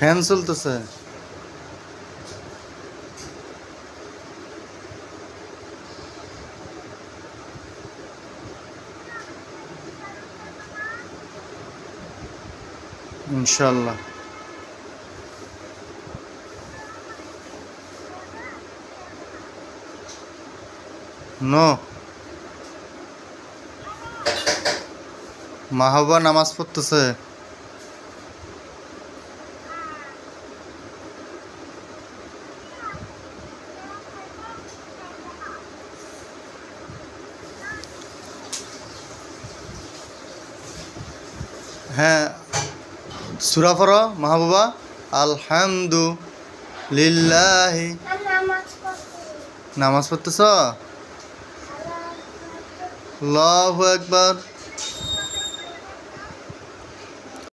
Fan চলতেছে। ইনশাল্লাহ no. মাহবা নামাজ পড়তেছে। হ্যাঁ সুরাফর মাহবুবা। আলহামদু লিল্লাহি নামাজ পড়তেছ? লাভ একবার